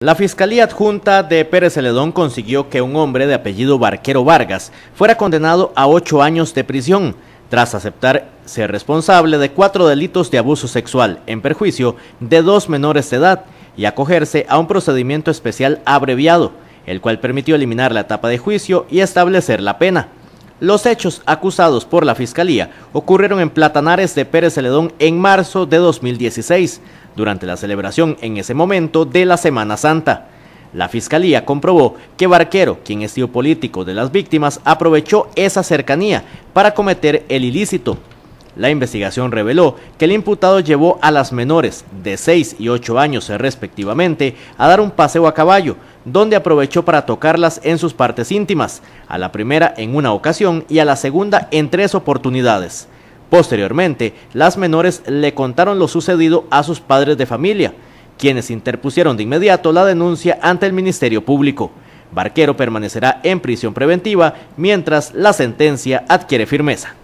La Fiscalía Adjunta de Pérez Celedón consiguió que un hombre de apellido Barquero Vargas fuera condenado a ocho años de prisión tras aceptar ser responsable de cuatro delitos de abuso sexual en perjuicio de dos menores de edad y acogerse a un procedimiento especial abreviado, el cual permitió eliminar la etapa de juicio y establecer la pena. Los hechos acusados por la Fiscalía ocurrieron en Platanares de Pérez Celedón en marzo de 2016, durante la celebración en ese momento de la Semana Santa. La Fiscalía comprobó que Barquero, quien es tío político de las víctimas, aprovechó esa cercanía para cometer el ilícito. La investigación reveló que el imputado llevó a las menores de 6 y 8 años respectivamente a dar un paseo a caballo, donde aprovechó para tocarlas en sus partes íntimas, a la primera en una ocasión y a la segunda en tres oportunidades. Posteriormente, las menores le contaron lo sucedido a sus padres de familia, quienes interpusieron de inmediato la denuncia ante el Ministerio Público. Barquero permanecerá en prisión preventiva mientras la sentencia adquiere firmeza.